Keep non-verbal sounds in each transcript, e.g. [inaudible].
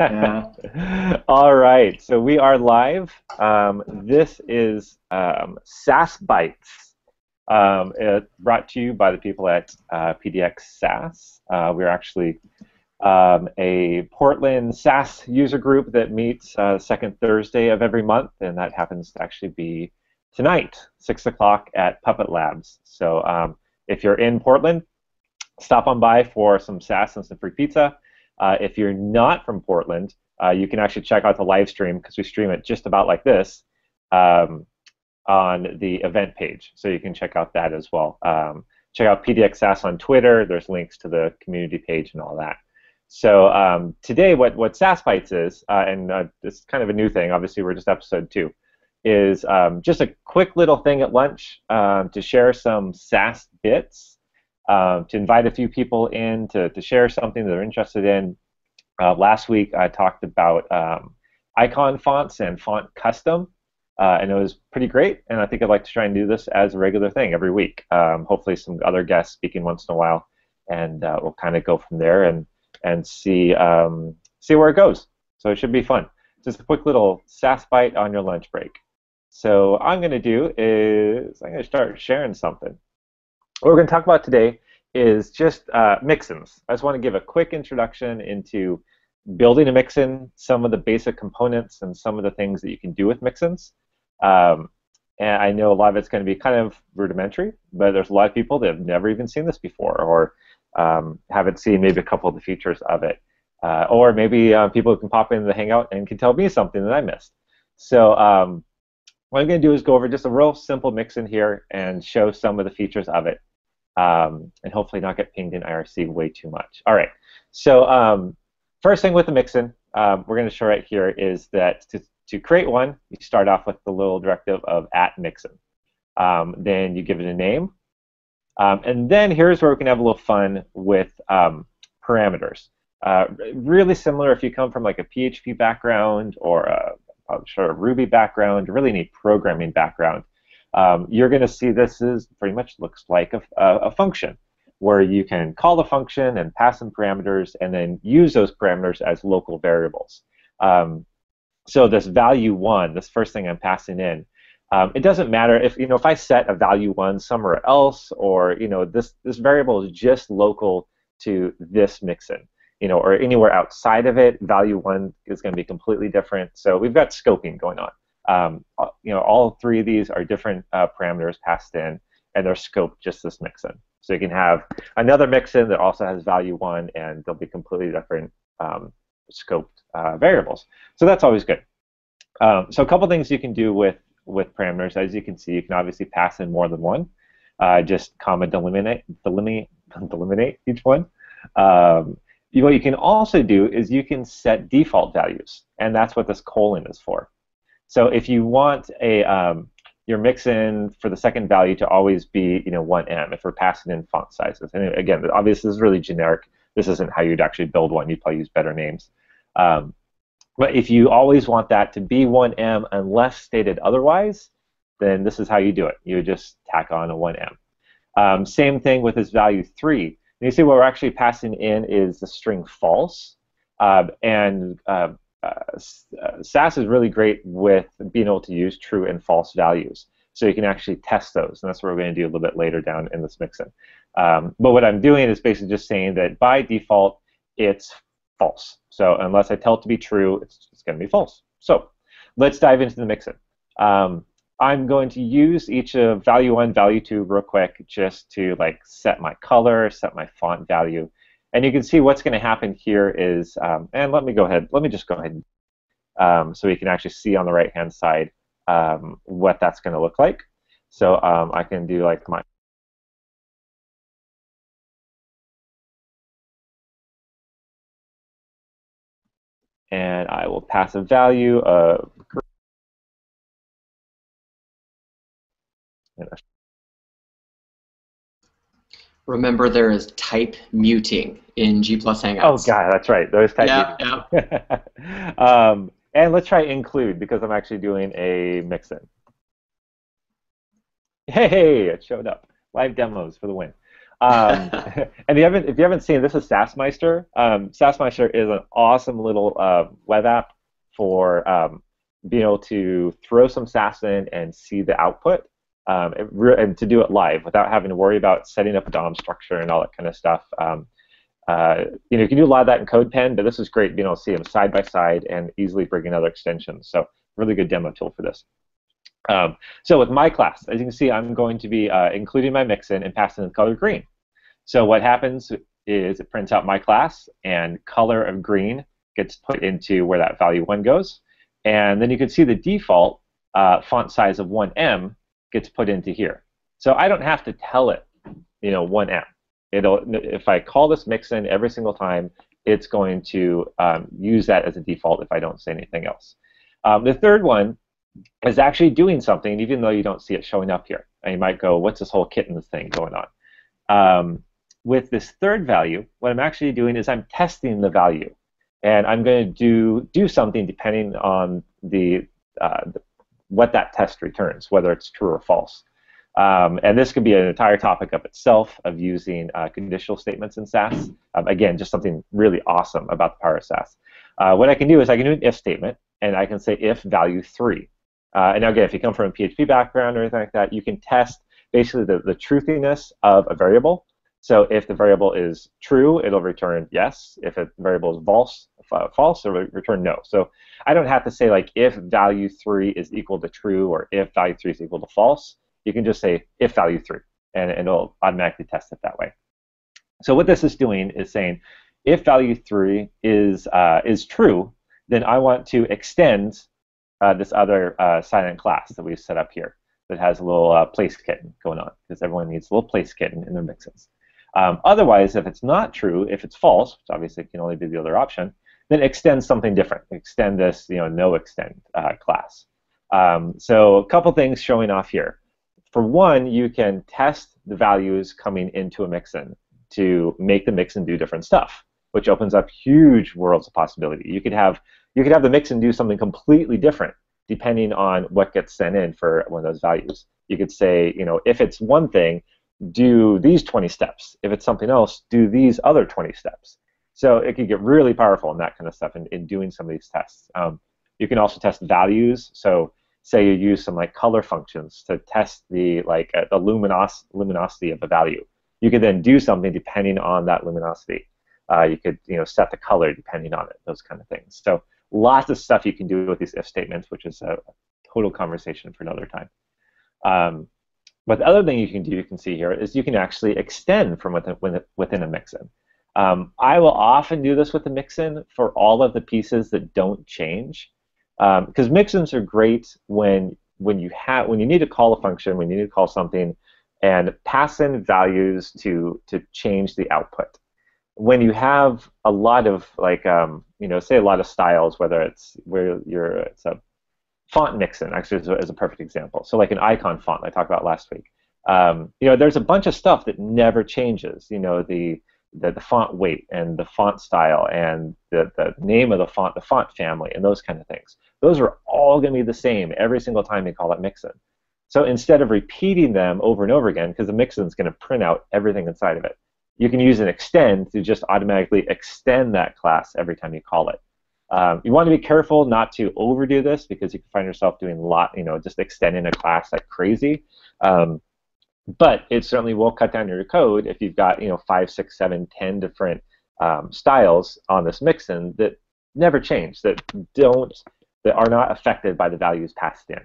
Yeah. [laughs] All right, so we are live. Um, this is um, Sass Bites, um, brought to you by the people at uh, PDX Sass. Uh, we're actually um, a Portland Sass user group that meets uh, second Thursday of every month, and that happens to actually be tonight, 6 o'clock at Puppet Labs. So um, if you're in Portland, stop on by for some Sass and some free pizza. Uh, if you're not from Portland, uh, you can actually check out the live stream because we stream it just about like this um, on the event page. So you can check out that as well. Um, check out PDX Sass on Twitter. There's links to the community page and all that. So um, today, what what Sass Bites is, uh, and uh, this is kind of a new thing. Obviously, we're just episode two is um, just a quick little thing at lunch um, to share some Sass bits, uh, to invite a few people in to, to share something that they're interested in. Uh, last week I talked about um, icon fonts and font custom, uh, and it was pretty great. And I think I'd like to try and do this as a regular thing every week. Um, hopefully, some other guests speaking once in a while, and uh, we'll kind of go from there and and see um, see where it goes. So it should be fun. Just a quick little Sass bite on your lunch break. So I'm going to do is I'm going to start sharing something. What we're going to talk about today is just uh, mixins. I just want to give a quick introduction into building a mixin, some of the basic components, and some of the things that you can do with mixins. Um, and I know a lot of it's going to be kind of rudimentary, but there's a lot of people that have never even seen this before or um, haven't seen maybe a couple of the features of it. Uh, or maybe uh, people can pop into the Hangout and can tell me something that I missed. So um, what I'm going to do is go over just a real simple mixin here and show some of the features of it, um, and hopefully not get pinged in IRC way too much. All right, so um, first thing with the mixin, um, we're going to show right here is that to, to create one, you start off with the little directive of at mixin. Um, then you give it a name, um, and then here's where we can have a little fun with um, parameters. Uh, really similar if you come from like a PHP background or a sort of Ruby background, really any programming background, um, you're going to see this is pretty much looks like a, a, a, function where you can call the function and pass in parameters and then use those parameters as local variables. Um, so this value one, this first thing I'm passing in, um, it doesn't matter if you know if I set a value one somewhere else or you know this this variable is just local to this mixin you know, or anywhere outside of it, value one is going to be completely different. So we've got scoping going on. Um, uh, you know, all three of these are different uh, parameters passed in, and they're scoped just this mixin. So you can have another mixin that also has value one, and they'll be completely different um, scoped uh, variables. So that's always good. Um, so a couple things you can do with with parameters, as you can see, you can obviously pass in more than one. Uh, just comma delimitate, delimitate, [laughs] delimitate each one. Um, what you can also do is you can set default values, and that's what this colon is for. So if you want a um, your mixin for the second value to always be you know 1em if we're passing in font sizes. And again, obviously this is really generic. This isn't how you'd actually build one. You'd probably use better names. Um, but if you always want that to be 1em unless stated otherwise, then this is how you do it. You would just tack on a 1em. Um, same thing with this value 3. And you see what we're actually passing in is the string false. Uh, and uh, Sass is really great with being able to use true and false values. So you can actually test those, and that's what we're going to do a little bit later down in this mixin. Um, but what I'm doing is basically just saying that by default, it's false. So unless I tell it to be true, it's, it's going to be false. So let's dive into the mixin. Um, I'm going to use each of value one, value two real quick just to like set my color, set my font value. And you can see what's going to happen here is, um, and let me go ahead, let me just go ahead um, so we can actually see on the right hand side um, what that's going to look like. So um, I can do like my and I will pass a value of Remember, there is type muting in G plus Hangouts. Oh God, that's right. There's type yeah, muting. Yeah. [laughs] um, and let's try include because I'm actually doing a mixin. Hey, it showed up. Live demos for the win. Um, [laughs] and you haven't, if you haven't seen, this is SassMeister. Um, SassMeister is an awesome little uh, web app for um, being able to throw some Sass in and see the output, um, and to do it live without having to worry about setting up a DOM structure and all that kind of stuff. Um, uh, you know, you can do a lot of that in CodePen, but this is great being able to see them side by side and easily bring in other extensions. So really good demo tool for this. Um, so with my class, as you can see, I'm going to be uh, including my mixin and passing the color green. So what happens is it prints out my class, and color of green gets put into where that value 1 goes. And then you can see the default uh, font size of 1em gets put into here. So I don't have to tell it, you know, 1em. It'll, if I call this mixin every single time, it's going to um, use that as a default if I don't say anything else. Um, the third one is actually doing something, even though you don't see it showing up here. And you might go, what's this whole kittens thing going on? Um, with this third value, what I'm actually doing is I'm testing the value. And I'm going to do, do something depending on the, uh, what that test returns, whether it's true or false. Um, and this could be an entire topic of itself of using uh, conditional statements in Sass. Um, again, just something really awesome about the power of Sass. Uh, what I can do is I can do an if statement, and I can say if value 3. Uh, and now again, if you come from a PHP background or anything like that, you can test basically the, the truthiness of a variable. So if the variable is true, it'll return yes. If a variable is false, false, it'll return no. So I don't have to say like if value 3 is equal to true or if value 3 is equal to false you can just say if value 3, and, and it'll automatically test it that way. So what this is doing is saying if value 3 is, uh, is true, then I want to extend uh, this other uh, silent class that we've set up here that has a little uh, place kitten going on, because everyone needs a little place kitten in their mixins. Um, otherwise, if it's not true, if it's false, which obviously can only be the other option, then extend something different. Extend this, you know, no extend uh, class. Um, so a couple things showing off here for one, you can test the values coming into a mixin to make the mixin do different stuff, which opens up huge worlds of possibility. You could have you could have the mixin do something completely different depending on what gets sent in for one of those values. You could say, you know, if it's one thing, do these 20 steps. If it's something else, do these other 20 steps. So it could get really powerful in that kind of stuff in, in doing some of these tests. Um, you can also test values. So say you use some like color functions to test the like uh, the luminos- luminosity of a value. You could then do something depending on that luminosity. Uh, you could you know set the color depending on it, those kind of things. So lots of stuff you can do with these if statements, which is a total conversation for another time. Um, but the other thing you can do, you can see here, is you can actually extend from within, within a mixin. Um, I will often do this with a mixin for all of the pieces that don't change because um, mixins are great when when you have when you need to call a function, when you need to call something, and pass in values to to change the output. When you have a lot of like um, you know say a lot of styles, whether it's where you're it's a font mixin actually is a, is a perfect example. So like an icon font I talked about last week. Um, you know, there's a bunch of stuff that never changes. You know, the the, the font weight and the font style and the, the name of the font, the font family, and those kind of things. Those are all going to be the same every single time you call it mixin. So instead of repeating them over and over again, because the mixin is going to print out everything inside of it, you can use an extend to just automatically extend that class every time you call it. Um, you want to be careful not to overdo this because you can find yourself doing a lot, you know, just extending a class like crazy. Um, but it certainly will cut down your code if you've got you know five, six, seven, ten different um, styles on this mixin that never change, that don't, that are not affected by the values passed in,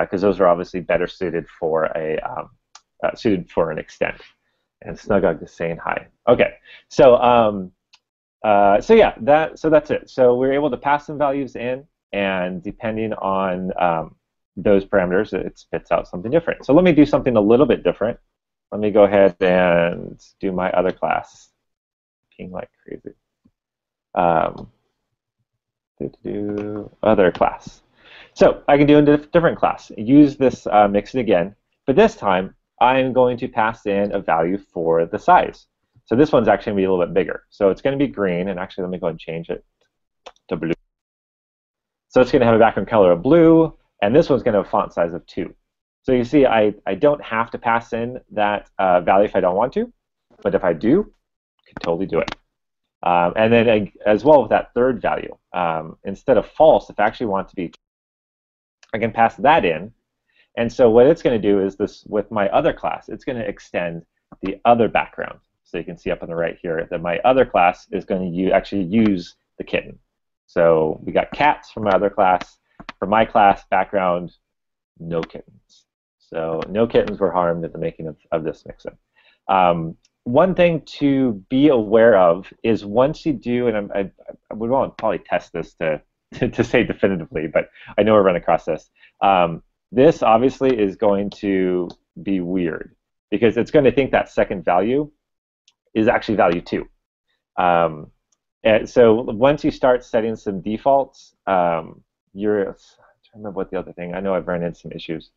because uh, those are obviously better suited for a um, uh, suited for an extent. And Snugug is saying hi. Okay, so um, uh, so yeah, that so that's it. So we're able to pass some values in, and depending on um, those parameters, it spits out something different. So let me do something a little bit different. Let me go ahead and do my other class. Ping like crazy. Um, do, do other class. So I can do a different class. Use this uh, mixin again, but this time I'm going to pass in a value for the size. So this one's actually going to be a little bit bigger. So it's going to be green, and actually let me go and change it to blue. So it's going to have a background color of blue. And this one's going to have a font size of 2. So you see, I, I don't have to pass in that uh, value if I don't want to. but if I do, I can totally do it. Um, and then as well with that third value, um, instead of false, if I actually want to be, I can pass that in. And so what it's going to do is this with my other class, it's going to extend the other background. So you can see up on the right here that my other class is going to actually use the kitten. So we got cats from my other class. For my class background, no kittens. So no kittens were harmed in the making of, of this mixin. Um, one thing to be aware of is once you do, and I, I would want to probably test this to, [laughs] to, to, say definitively, but I know we're running across this. Um, this obviously is going to be weird because it's going to think that second value is actually value two. Um, and so once you start setting some defaults, um, you're I don't remember what the other thing. I know I've run into some issues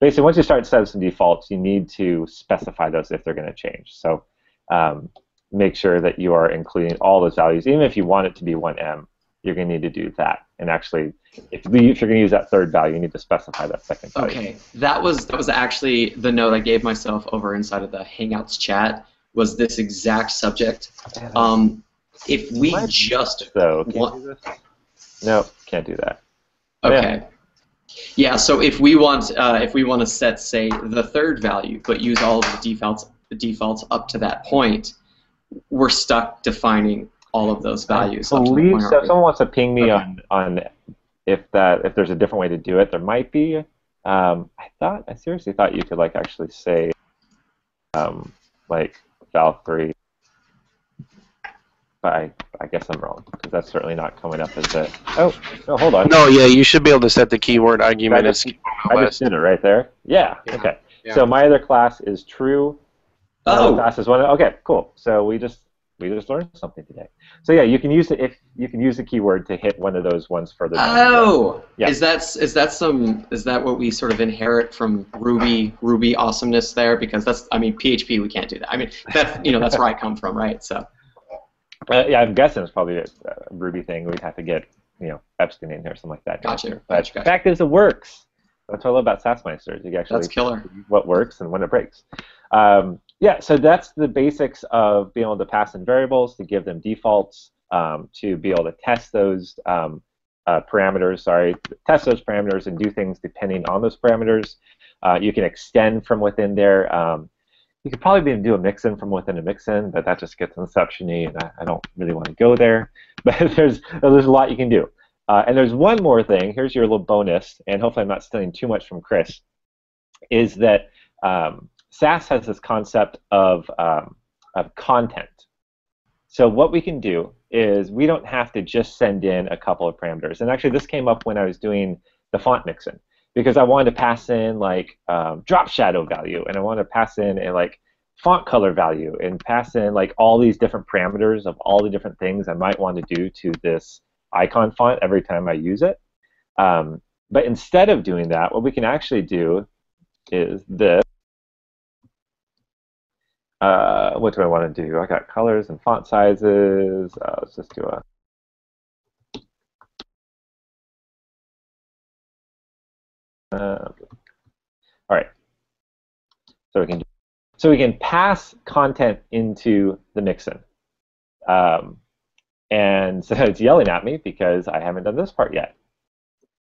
basically once you start setting some defaults, you need to specify those if they're going to change. So um, make sure that you are including all those values. Even if you want it to be 1em, you're going to need to do that. And actually, if, if you're going to use that third value, you need to specify that second value. Okay, that was that was actually the note I gave myself over inside of the Hangouts chat. Was this exact subject? Um, if we just so want, do this? No, can't do that. Okay. Yeah. Yeah, so if we want uh, if we want to set say the third value, but use all of the defaults the defaults up to that point, we're stuck defining all of those values. I believe so. If someone wants to ping me okay. on on if that if there's a different way to do it, there might be. Um, I thought I seriously thought you could like actually say um, like val three but I, I guess I'm wrong because that's certainly not coming up as a. Oh, no, hold on. No, yeah, you should be able to set the keyword argument I just, as. I just did it right there. Yeah. yeah. Okay. Yeah. So my other class is true. Oh. Class is one. Okay. Cool. So we just we just learned something today. So yeah, you can use it if you can use the keyword to hit one of those ones further. Down oh, yeah. Is that is that some is that what we sort of inherit from Ruby Ruby awesomeness there? Because that's I mean PHP we can't do that. I mean that you know that's where I come from, right? So. Uh, yeah, I'm guessing it's probably a, a, Ruby thing. We'd have to get you know Eppstein in here or something like that. Gotcha. But gotcha, the fact is, it works. That's what I love about SassMeisters. You actually that's killer. what works and when it breaks. Um, yeah, so that's the basics of being able to pass in variables, to give them defaults, um, to be able to test those um, uh, parameters. Sorry, test those parameters and do things depending on those parameters. Uh, you can extend from within there. Um, you could probably even do a mixin from within a mixin, but that just gets inception-y, and I, I, don't really want to go there. [laughs] But there's there's a lot you can do. Uh, and there's one more thing. Here's your little bonus, and hopefully I'm not stealing too much from Chris. Is that um, Sass has this concept of um, of content. So what we can do is we don't have to just send in a couple of parameters. And actually, this came up when I was doing the font mixin because I wanted to pass in like um, drop shadow value and I want to pass in a like font color value and pass in like all these different parameters of all the different things I might want to do to this icon font every time I use it. Um, but instead of doing that, what we can actually do is this. Uh, what do I want to do? I got colors and font sizes. Uh, let's just do a all right. So we can so we can pass content into the mixin. Um, and [laughs] so it's yelling at me because I haven't done this part yet.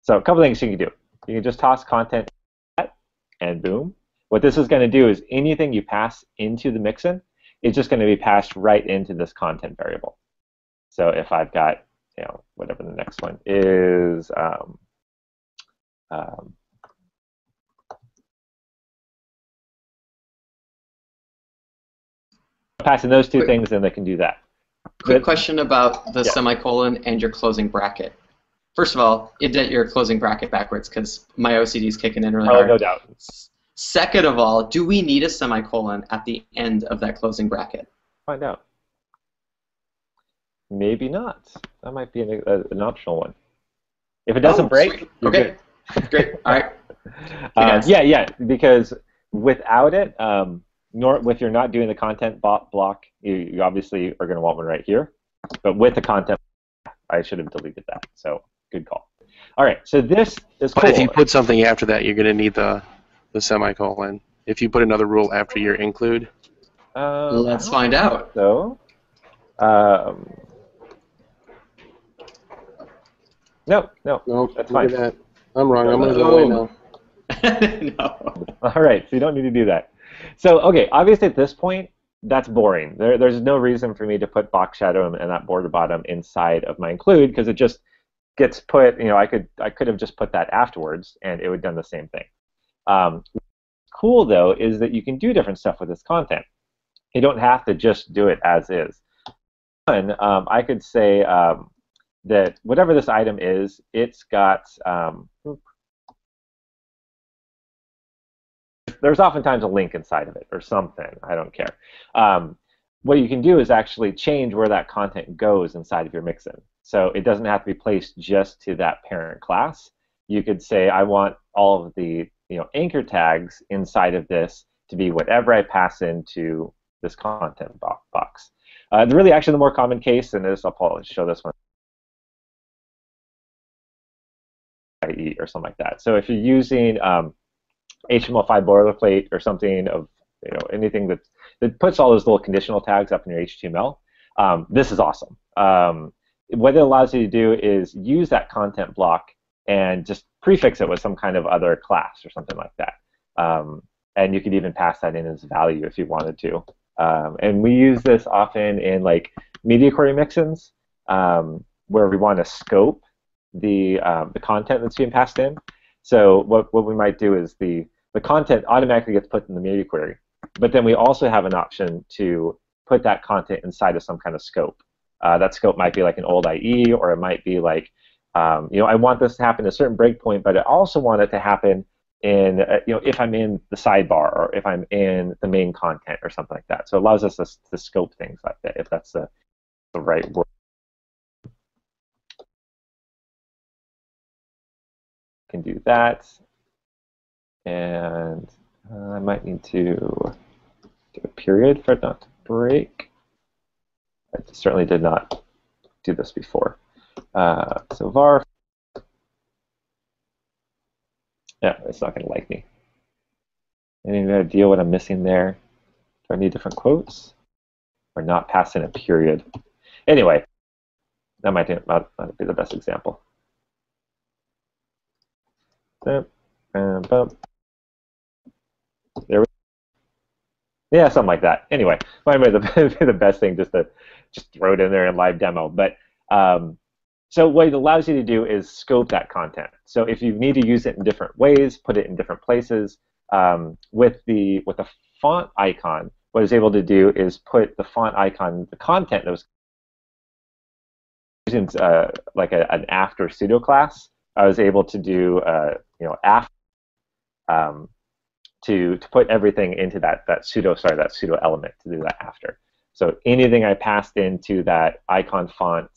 So a couple things you can do. You can just toss content and boom. What this is going to do is anything you pass into the mixin is just going to be passed right into this content variable. So if I've got, you know, whatever the next one is, um, um, passing those two quick, things, then they can do that. Quick but, question about the yeah. semicolon and your closing bracket. First of all, indent your closing bracket backwards because my OCD is kicking in really oh, hard. no doubt. Second of all, do we need a semicolon at the end of that closing bracket? Find out. Maybe not. That might be an, a, an optional one. If it doesn't oh, break, okay, great. All right. [laughs] Uh, yeah, yeah, because without it, um, nor if you're not doing the content block, you, you obviously are going to want one right here. But with the content, I should have deleted that. So good call. All right, so this is But if you put something after that, you're going to need the the semicolon. If you put another rule after your include. Um, Let's find out. So, um, no, no. No, That's fine. that. I'm wrong. I'm gonna go away now. no. All right, so you don't need to do that. So, okay, obviously at this point, that's boring. There, there's no reason for me to put box shadow and that border bottom inside of my include because it just gets put. You know, I could I could have just put that afterwards and it would have done the same thing. Um, cool though is that you can do different stuff with this content. You don't have to just do it as is. One, um, I could say um, that whatever this item is, it's got there's oftentimes a link inside of it or something. I don't care. Um, what you can do is actually change where that content goes inside of your mixin. So it doesn't have to be placed just to that parent class. You could say, I want all of the you know anchor tags inside of this to be whatever I pass into this content box. Uh, really actually the more common case, and this I'll show this one. IE or something like that. So if you're using um, HTML5 boilerplate or something of you know anything that that puts all those little conditional tags up in your HTML, um, this is awesome. Um, what it allows you to do is use that content block and just prefix it with some kind of other class or something like that. Um, and you could even pass that in as a value if you wanted to. Um, and we use this often in like media query mixins um, where we want to scope the um, the content that's being passed in. So what what we might do is the the content automatically gets put in the media query, but then we also have an option to put that content inside of some kind of scope. Uh, that scope might be like an old IE, or it might be like, um, you know, I want this to happen at a certain breakpoint, but I also want it to happen in, uh, you know, if I'm in the sidebar or if I'm in the main content or something like that. So it allows us to, to scope things like that, if that's the, the right word. Can do that, and uh, I might need to do a period for it not to break. I certainly did not do this before. Uh, so var, yeah, it's not going to like me. Any idea what I'm missing there? Do I need different quotes? Or not pass in a period? Anyway, that might might be the best example. Bum, bum, bum. There we yeah, something like that. Anyway, might be the, [laughs] the best thing just to just throw it in there in live demo. But um, so what it allows you to do is scope that content. So if you need to use it in different ways, put it in different places. Um, with the with the font icon, what it's able to do is put the font icon, the content that was using uh, like a, an after pseudo class. I was able to do uh, you know after um, to to put everything into that that pseudo sorry that pseudo element to do that after. So anything I passed into that icon font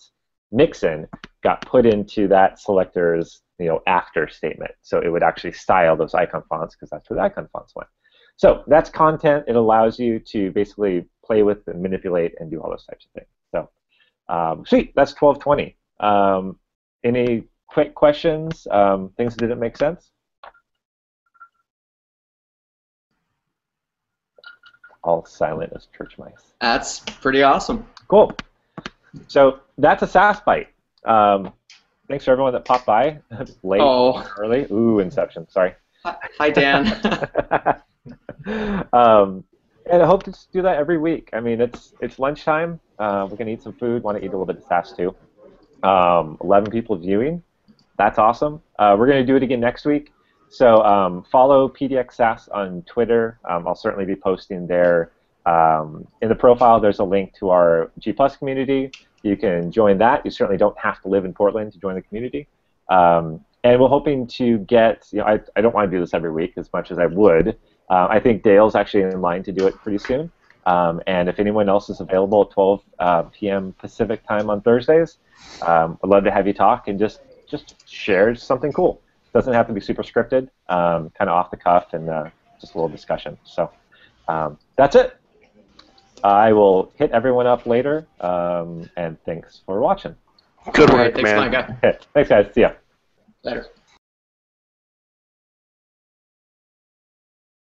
mixin got put into that selector's you know after statement. So it would actually style those icon fonts because that's where the icon fonts went. So that's content. It allows you to basically play with and manipulate and do all those types of things. So um, sweet, that's 1220. Um, any quick questions? Um, things that didn't make sense? All silent as church mice. That's pretty awesome. Cool. So that's a Sass bite. Um, thanks for everyone that popped by [laughs] late, Oh. early. Ooh, Inception. Sorry. Hi, Dan. [laughs] um, and I hope to do that every week. I mean, it's it's lunchtime. Uh, we're gonna eat some food. Want to eat a little bit of Sass too. Um, Eleven people viewing. That's awesome. Uh, we're gonna do it again next week. So um, follow PDX Sass on Twitter. Um, I'll certainly be posting there. Um, in the profile, there's a link to our G Plus community. You can join that. You certainly don't have to live in Portland to join the community. Um, and we're hoping to get, you know, I, I don't want to do this every week as much as I would. Uh, I think Dale's actually in line to do it pretty soon. Um, and if anyone else is available at 12 uh, p.m. Pacific time on Thursdays, um, I'd love to have you talk and just just share something cool. Doesn't have to be super scripted, um, kind of off the cuff and uh, just a little discussion. So um, that's it. I will hit everyone up later, um, and thanks for watching. Good work, right, thanks, man. Micah. Okay, [laughs] thanks guys. See ya. Later.